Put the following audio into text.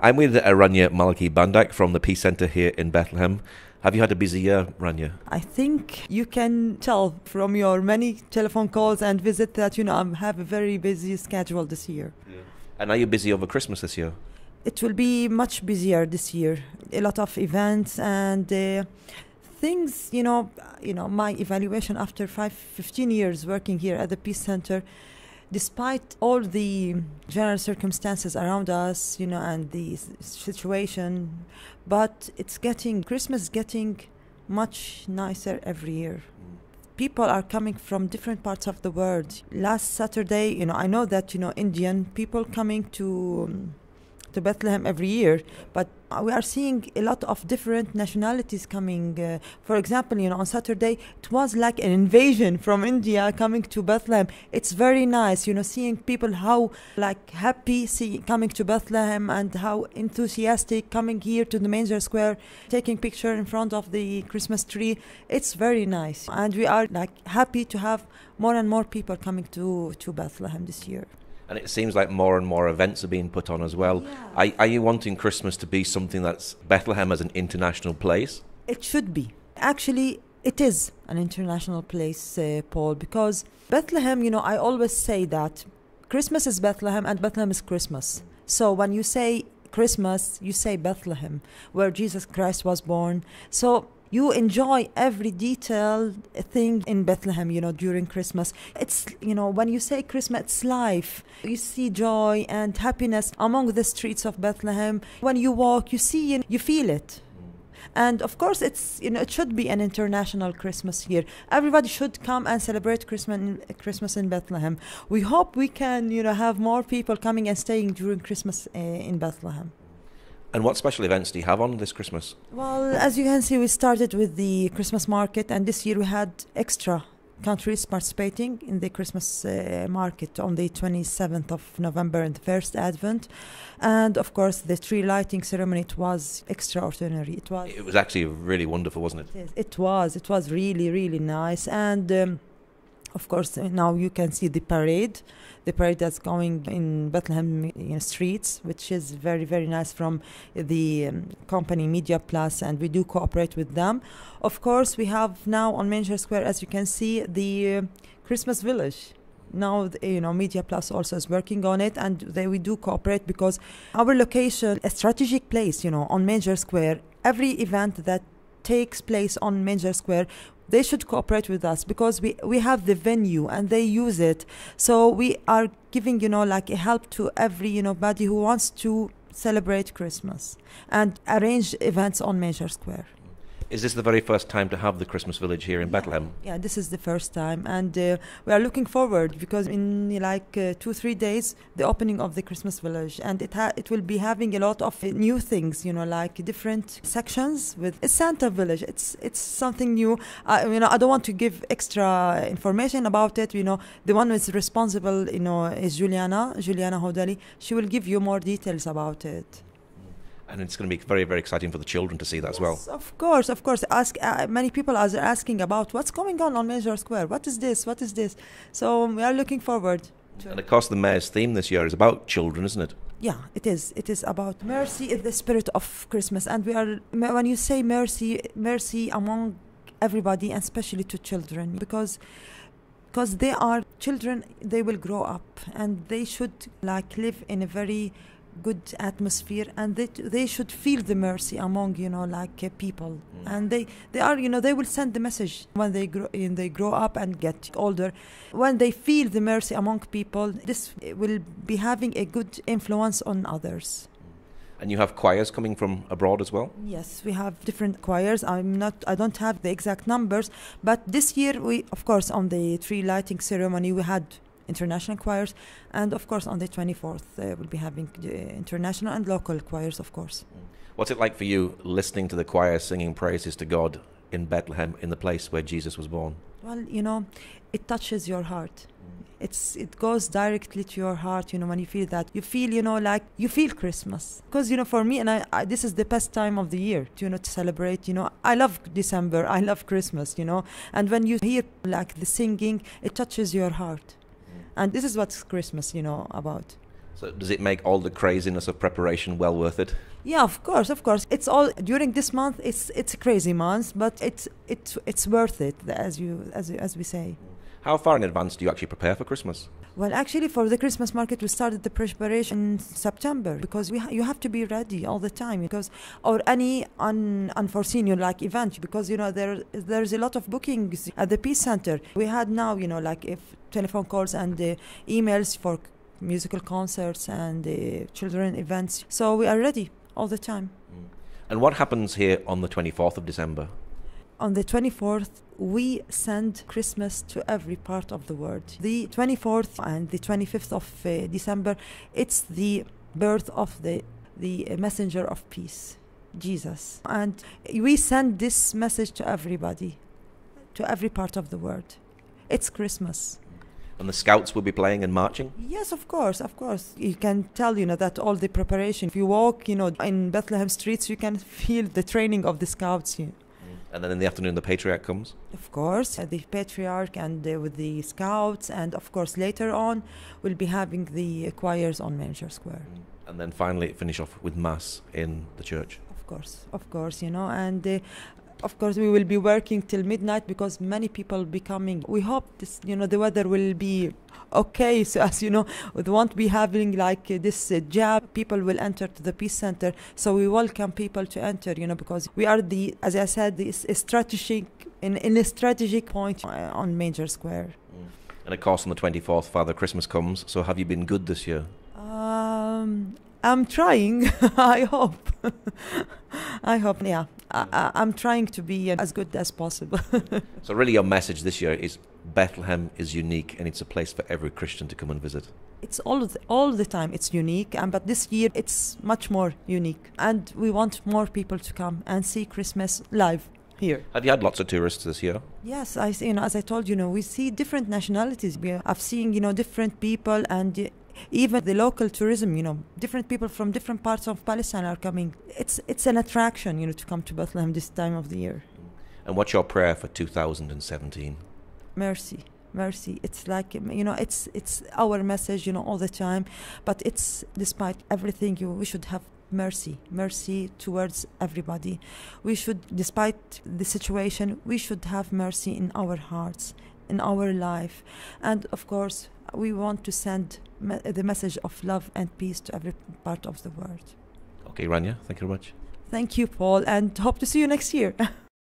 I'm with uh, Ranya Malaki Bandak from the Peace Centre here in Bethlehem. Have you had a busy year, Ranya? I think you can tell from your many telephone calls and visits that you know I have a very busy schedule this year. And are you busy over Christmas this year? It will be much busier this year. A lot of events and uh, things. You know, you know my evaluation after five, 15 years working here at the Peace Center despite all the general circumstances around us, you know, and the situation, but it's getting Christmas is getting much nicer every year. People are coming from different parts of the world. Last Saturday, you know, I know that you know Indian people coming to um, to Bethlehem every year, but we are seeing a lot of different nationalities coming. Uh, for example, you know, on Saturday it was like an invasion from India coming to Bethlehem. It's very nice, you know, seeing people how like happy see, coming to Bethlehem and how enthusiastic coming here to the manger square, taking picture in front of the Christmas tree. It's very nice, and we are like happy to have more and more people coming to to Bethlehem this year. And it seems like more and more events are being put on as well. Yeah. Are, are you wanting Christmas to be something that's Bethlehem as an international place? It should be. Actually, it is an international place, uh, Paul, because Bethlehem, you know, I always say that Christmas is Bethlehem and Bethlehem is Christmas. So when you say Christmas, you say Bethlehem, where Jesus Christ was born. So you enjoy every detailed thing in Bethlehem, you know, during Christmas. It's, you know, when you say Christmas, it's life. You see joy and happiness among the streets of Bethlehem. When you walk, you see, you feel it. And of course, it's you know it should be an international Christmas here. Everybody should come and celebrate Christmas in, Christmas in Bethlehem. We hope we can you know have more people coming and staying during Christmas uh, in Bethlehem. And what special events do you have on this Christmas? Well, as you can see, we started with the Christmas market, and this year we had extra countries participating in the Christmas uh, market on the 27th of November and the first Advent. And of course, the tree lighting ceremony it was extraordinary. It was. It was actually really wonderful, wasn't it? It was. It was really, really nice. And um, of course, now you can see the parade, the parade that's going in Bethlehem know, streets, which is very, very nice from the um, company Media Plus, and we do cooperate with them. Of course, we have now on Manger Square, as you can see, the uh, Christmas Village now you know media plus also is working on it and they, we do cooperate because our location a strategic place you know on Manger square every event that takes place on Manger square they should cooperate with us because we, we have the venue and they use it. So we are giving, you know, like a help to every, you know, body who wants to celebrate Christmas and arrange events on Manger Square. Is this the very first time to have the Christmas village here in yeah. Bethlehem? Yeah, this is the first time, and uh, we are looking forward because in like uh, two three days the opening of the Christmas village, and it ha- it will be having a lot of uh, new things, you know, like different sections with a Santa village. It's it's something new. Uh, you know, I don't want to give extra information about it. You know, the one who is responsible, you know, is Juliana Juliana Hodali. She will give you more details about it and it's going to be very very exciting for the children to see that yes, as well. Of course of course. Ask uh, many people are asking about what's going on on Manger Square. What is this? What is this? So um, we are looking forward and of course the mayor's theme this year is about children isn't it? Yeah it is. It is about mercy is the spirit of christmas. And we are when you say mercy mercy among everybody and especially to children because because they are children they will grow up and they should like live in a very good atmosphere and they they should feel the mercy among you know like uh, people. Mm. and they they are you know they will send the message when they grow and they grow up and get older. When they feel the mercy among people this will be having a good influence on others. And you have choirs coming from abroad as well? Yes we have different choirs. I'm not i don't have the exact numbers but this year we of course on the tree lighting ceremony we had international choirs, and of course on the 24th uh, we'll be having international and local choirs, of course. What's it like for you listening to the choir singing praises to God in Bethlehem, in the place where Jesus was born? Well, you know, it touches your heart. It's it goes directly to your heart. You know, when you feel that, you feel you know like you feel Christmas. Because you know, for me, and I, I, this is the best time of the year. To, you know, to celebrate. You know, I love December. I love Christmas. You know, and when you hear like the singing, it touches your heart and this is what Christmas, you know, about. So does it make all the craziness of preparation well worth it? Yeah, of course, of course. It's all during this month. It's it's a crazy month, but it's it's it's worth it, as you as as we say. How far in advance do you actually prepare for Christmas? Well, actually, for the Christmas market, we started the preparation in September because we ha- you have to be ready all the time because or any un- unforeseen you know, like event because you know there there's a lot of bookings at the Peace Center. We had now you know like if telephone calls and uh, emails for musical concerts and uh, children events. So we are ready all the time. And what happens here on the 24th of December? On the 24th, we send Christmas to every part of the world. The 24th and the 25th of uh, December, it's the birth of the, the messenger of peace, Jesus. And we send this message to everybody, to every part of the world. It's Christmas. And the scouts will be playing and marching? Yes, of course, of course. You can tell, you know, that all the preparation. If you walk, you know, in Bethlehem streets, you can feel the training of the scouts. You know. And then in the afternoon, the patriarch comes? Of course, uh, the patriarch and uh, with the scouts, and of course, later on, we'll be having the choirs on Manger Square. And then finally, finish off with Mass in the church? Of course, of course, you know, and uh, of course we will be working till midnight because many people will be coming. We hope this, you know, the weather will be okay. So as you know, we won't be having like uh, this uh, jab. People will enter to the peace center, so we welcome people to enter. You know, because we are the, as I said, this strategic in, in a strategic point uh, on Manger Square. And of course, on the 24th, Father Christmas comes. So have you been good this year? Um, I'm trying. I hope. I hope. Yeah, I, am trying to be uh, as good as possible. so really, your message this year is Bethlehem is unique, and it's a place for every Christian to come and visit. It's all the, all the time. It's unique, and but this year it's much more unique, and we want more people to come and see Christmas live here. Have you had lots of tourists this year? Yes, I you know as I told you, you know we see different nationalities. We I've seen you know different people and even the local tourism, you know, different people from different parts of Palestine are coming. It's it's an attraction, you know, to come to Bethlehem this time of the year. And what's your prayer for 2017? Mercy, mercy. It's like um, you know, it's it's our message, you know, all the time. But it's despite everything, you we should have mercy, mercy towards everybody. We should, despite the situation, we should have mercy in our hearts, in our life, and of course we want to send me- the message of love and peace to every part of the world. Okay, Ranya, thank you very much. Thank you, Paul, and hope to see you next year.